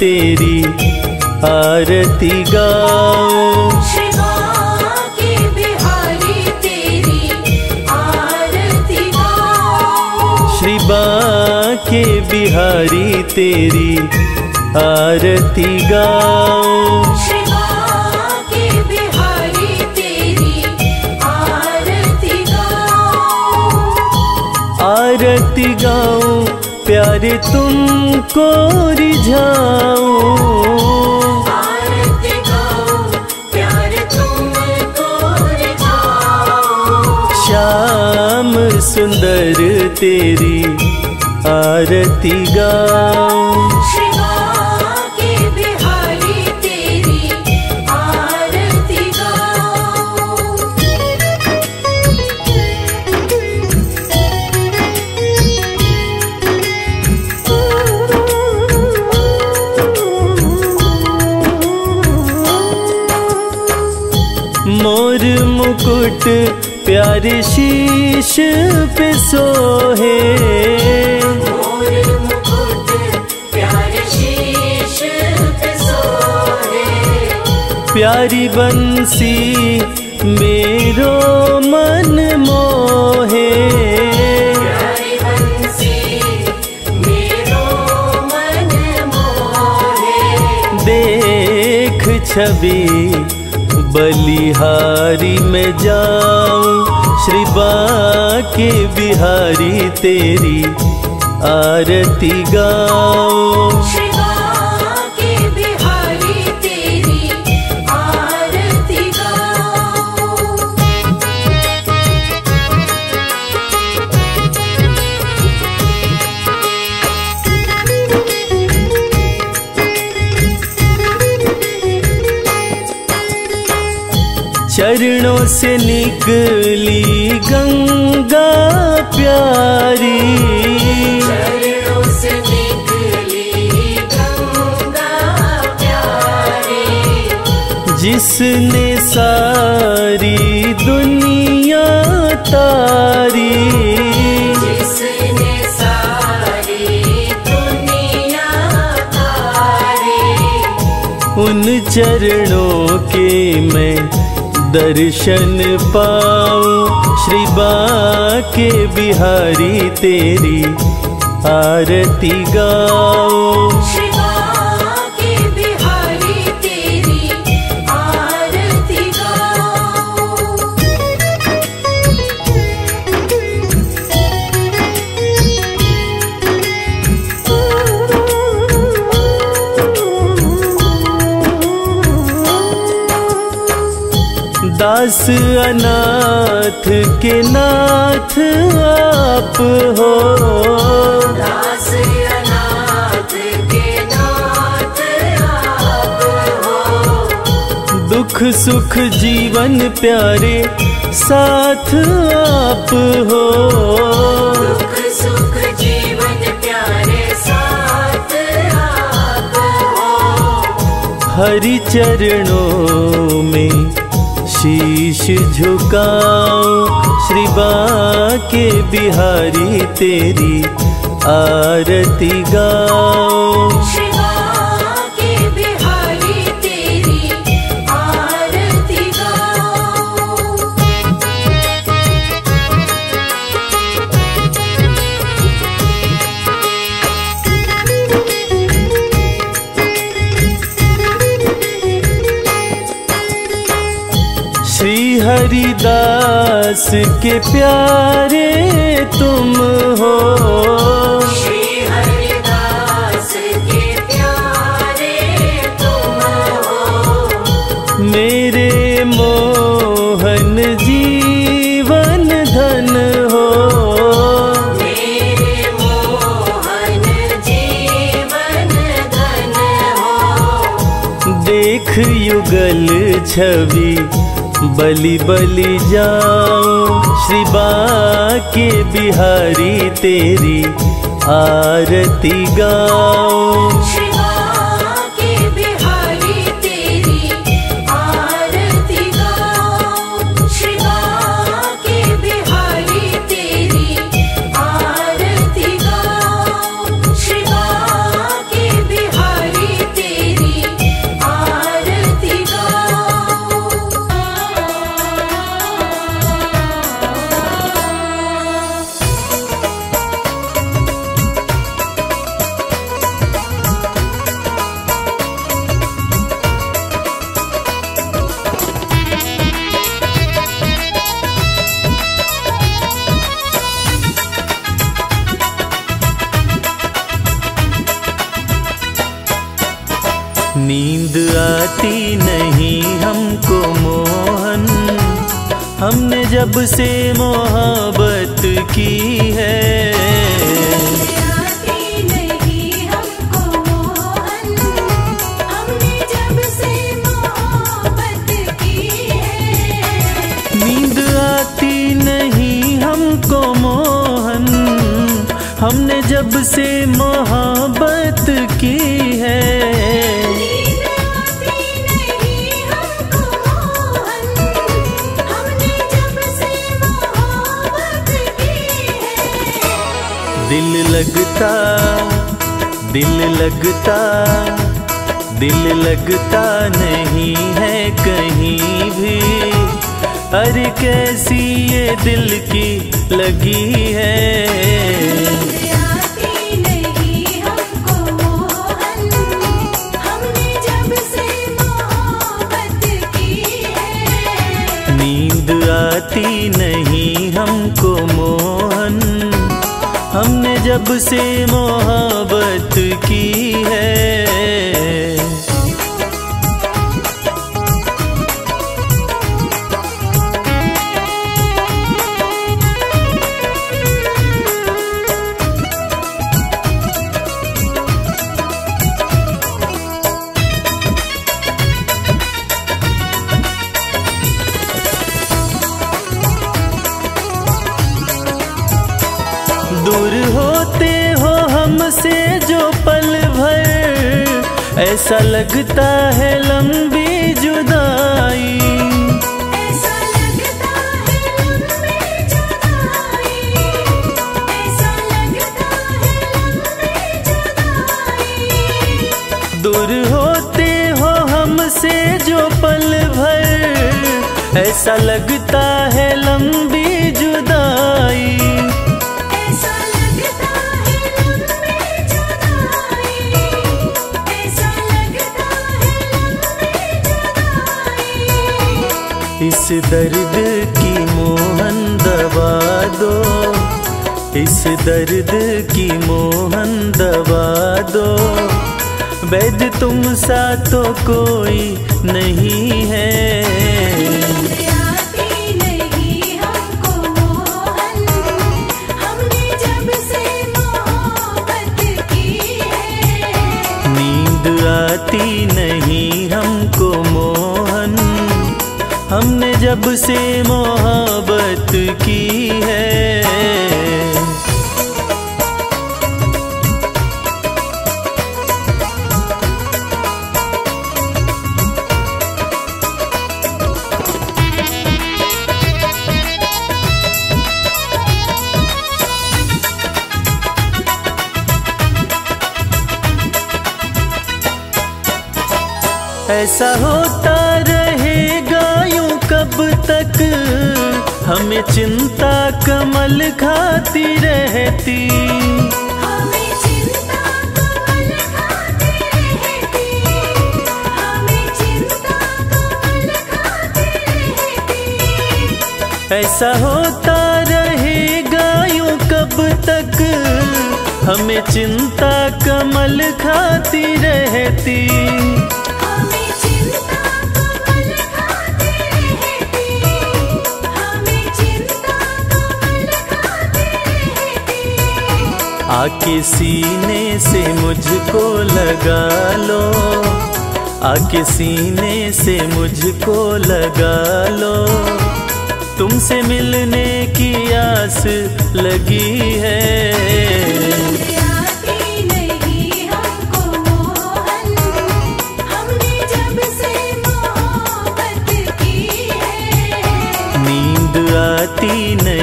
तेरी आरती गाओ। के बिहारी तेरी आरती गाओ। आरती गाओ। प्यारे तुमको रिझाऊं। श्याम सुंदर तेरी आरती गाओ मुकुट प्यारे शीश पे सोहे। प्यार शीश पे सोहे प्यारी बंसी मेरो मन मोहे प्यारी बंसी मेरो मन मोहे। देख छवि बलिहारी में जाऊँ श्री बाके बिहारी तेरी आरती गाऊं। से निकली गंगा प्यारी। चरणों से निकली गंगा प्यारी। जिसने सारी दुनिया तारी। जिसने सारी दुनिया तारी। उन चरणों के मैं दर्शन पाओ श्री बाके बिहारी तेरी आरती गाओ शिवा दास अनाथ के नाथ आप हो। दास अनाथ के नाथ आप हो। दुख सुख जीवन प्यारे साथ आप हो। दुख सुख जीवन प्यारे साथ आप हो। हरि चरणों में शीश झुकाओ श्री बाके बिहारी तेरी आरती गाऊं। हरिदास के प्यारे तुम हो। के प्यारे तुम हो। मेरे मोहन जीवन धन हो। मेरे मोहन जीवन धन हो। देख युगल छवि बलि बलि जाऊँ श्री बाके बिहारी तेरी आरती गाऊं। नींद आती नहीं हमको मोहन। हमने जब से मोहब्बत की है। आती नहीं हमको मोहन। हमने जब से मोहब्बत लगता, दिल लगता दिल लगता नहीं है कहीं भी। अरे कैसी ये दिल की लगी है। नींद आती नहीं जब से मोहब्बत की है। जो पल भर ऐसा लगता है लंबी जुदाई। ऐसा लगता है लम्बी जुदाई। ऐसा लगता है लम्बी जुदाई। दूर होते हो हमसे जो पल भर ऐसा लगता है लंबी दर्द की मोहन दवा दो। इस दर्द की मोहन दवा दो। वैद तुम सा तो कोई नहीं है। नींद आती नहीं हमको। हमने जब से मोहब्बत की है। ऐसा होता चिंता कमल खाती रहती। हमें चिंता कमल खाती रहती। हमें चिंता कमल खाती रहती। ऐसा होता रहेगा यूँ कब तक? हमें चिंता कमल खाती रहती। आके सीने से मुझको लगा लो। आके सीने से मुझको लगा लो। तुमसे मिलने की आस लगी है। आती नहीं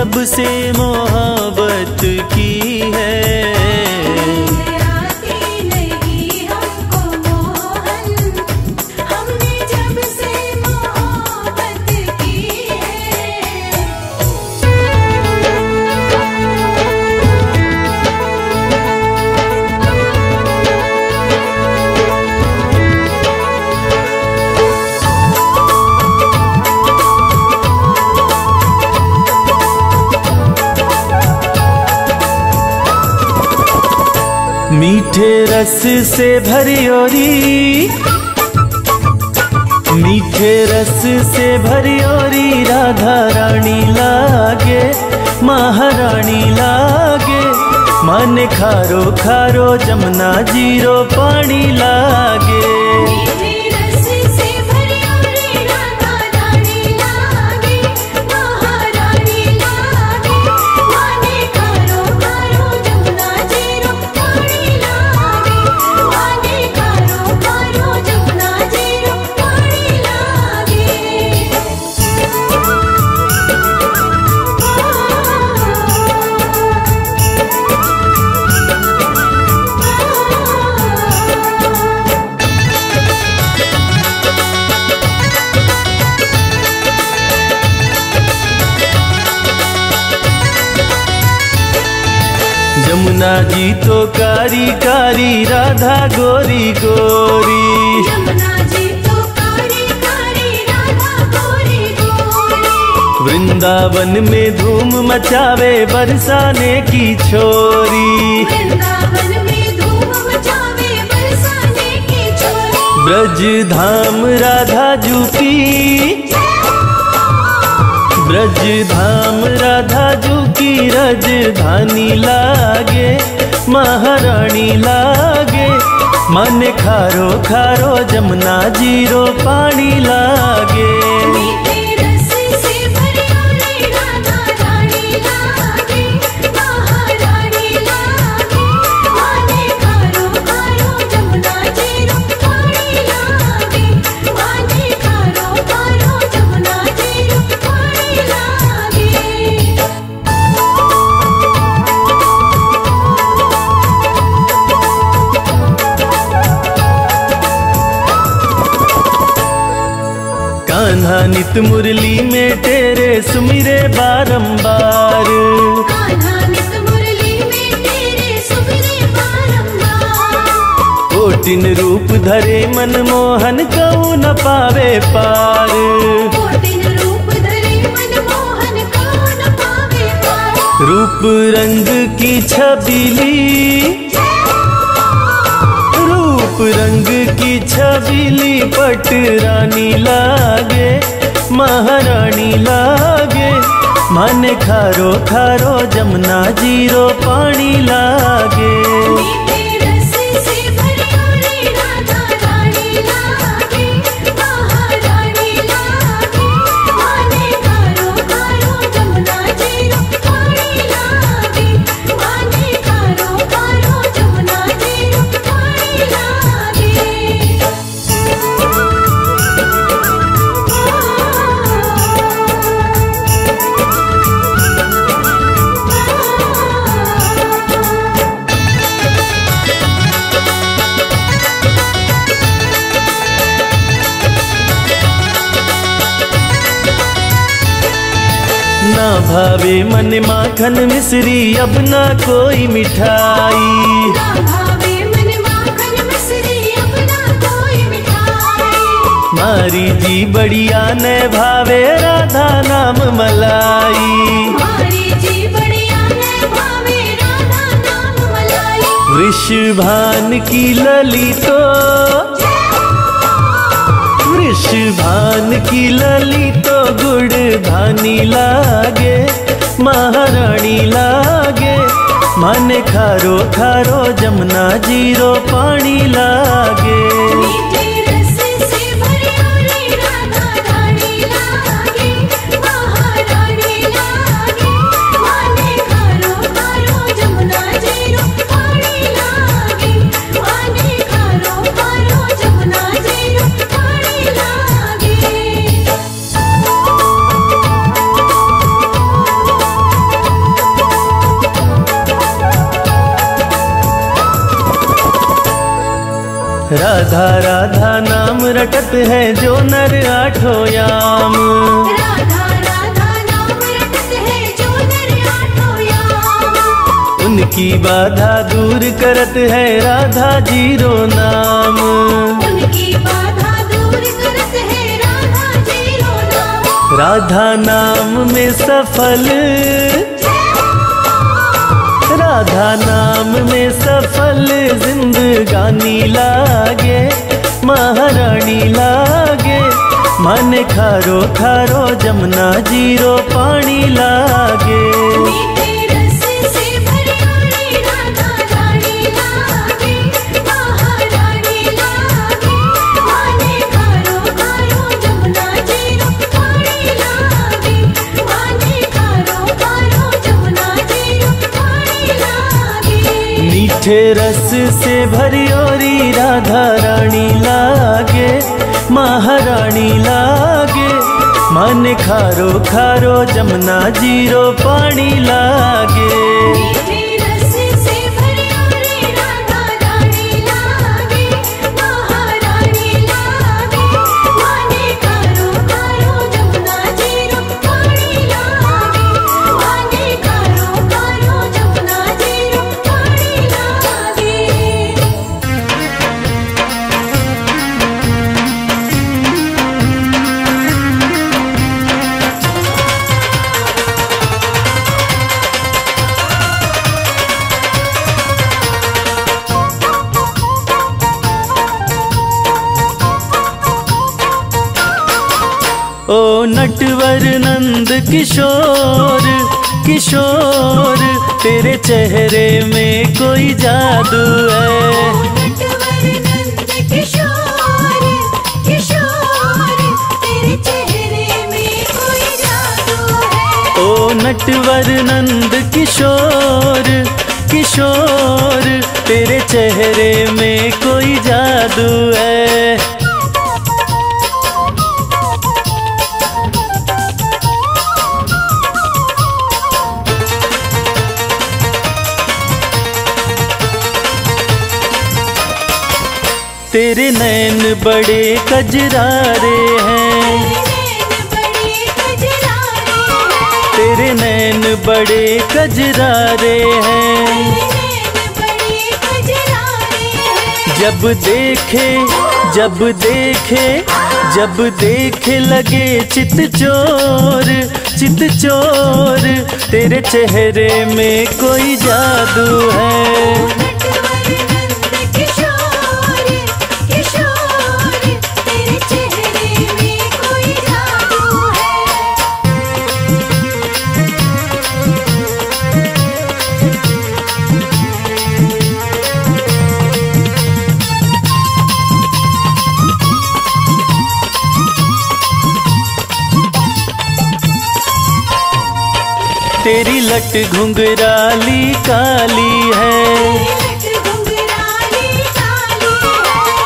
जब से मोहब्बत से भरी ओरी। मीठे रस से भरी ओरी, राधा रानी लागे, महारानी लागे। मन खारो खारो, जमुना ज़ीरो पानी लागे। जमुना जी तो कारी कारी राधा गोरी गोरी। यमुना जी तो कारी कारी राधा गोरी गोरी। वृंदावन में धूम मचावे बरसाने की छोरी। वृंदावन में धूम मचावे बरसाने की छोरी। ब्रज धाम राधा जू की ब्रज धाम राधा जू की रजधानी लागे, महारानी लागे। मन खारो खारो जमुना ज़ीरो पानी लागे। धरे मन मोहन कऊ न मनमोहन पावे पार। रूप रंग की छबीली रूप रंग की छबीली पट रानी लागे, महारानी लागे। मन खारो खारो जमुना ज़ीरो पानी लागे। भावे मन माखन मिश्री, अब ना कोई मिठाई। मारी जी बढ़िया न भावे राधा नाम मलाई। वृषभान की लली वृषभान की लली तो गुड़ धानी लागे, महारानी लागे। मन खारो खारो जमुना ज़ीरो पानी लागे। राधा राधा नाम रटत है जो नर आठो याम। उनकी बाधा दूर करत है राधा ज़ीरो नाम उनकी बाधा दूर करत है राधा ज़ीरो नाम। राधा नाम में सफल राधा नाम में सफल जिंदगानी लागे, महारानी लागे। मन खारो खारो जमुना ज़ीरो पानी लागे। मीठे रस से भरियोरी राधा रानी लागे, महारानी लागे। मन खारो खारो, जमुना ज़ीरो पानी लागे। ओ नटवर नंद किशोर किशोर तेरे चेहरे में कोई जादू है। नटवर नंद किशोर किशोर तेरे चेहरे में कोई जादू है। तेरे नैन बड़े कजरारे हैं। तेरे नैन बड़े कजरारे हैं। जब देखे जब देखे जब देखे लगे चित चोर चित चोर, तेरे चेहरे में कोई जादू है। लट घुंघराली काली है।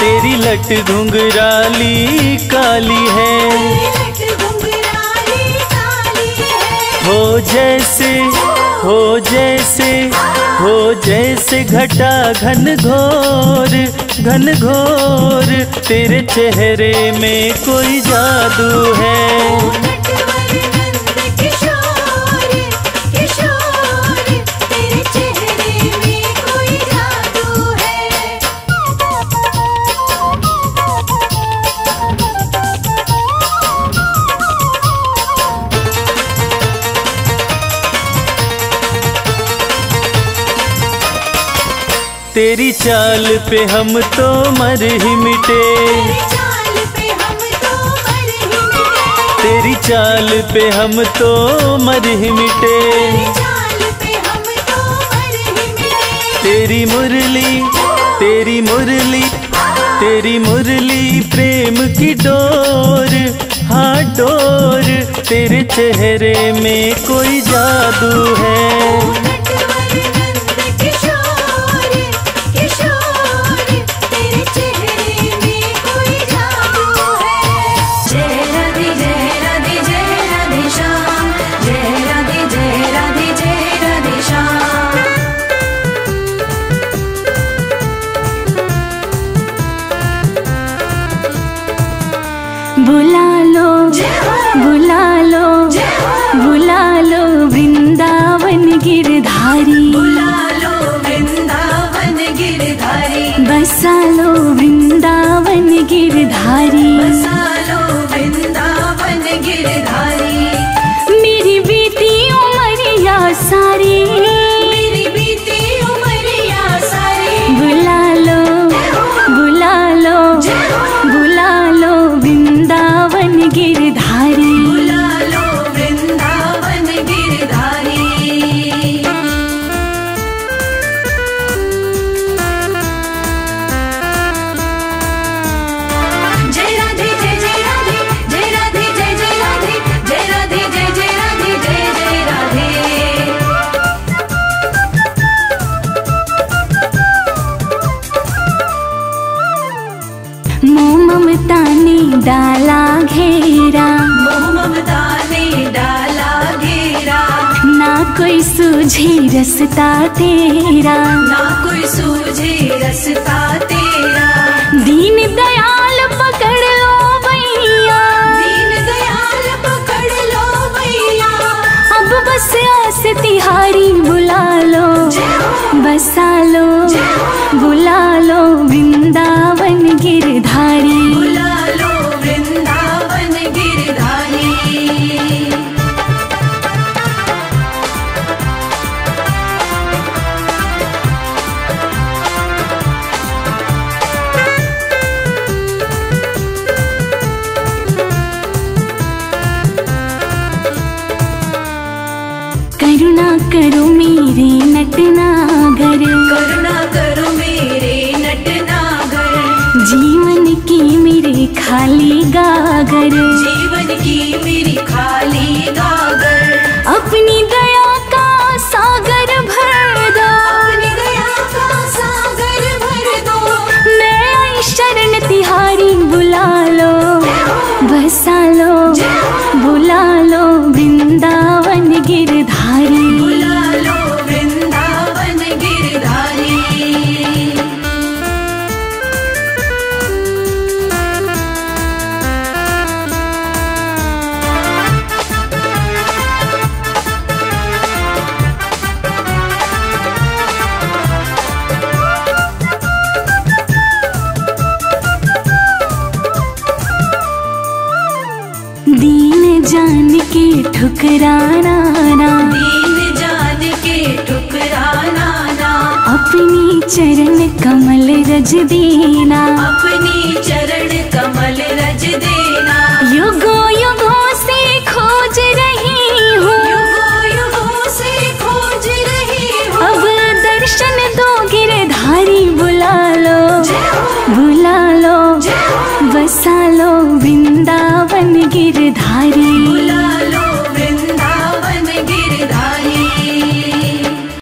तेरी लट घुंघराली काली है। हो जैसे हो जैसे हो जैसे घटा घन घोर घन घोर, तेरे चेहरे में कोई जादू है। तेरी चाल पे हम तो मर ही मिटे। तेरी चाल पे हम तो मर ही मिटे। तेरी मुरली तेरी मुरली तेरी मुरली प्रेम की डोर हाँ डोर, तेरे चेहरे में कोई जादू है। तेरा। ना कोई सूझे रस्ता ठुकराना ना। दीन जान के ठुकराना ना। अपनी चरण कमल रज देना। अपनी चरण कमल रज देना। युगो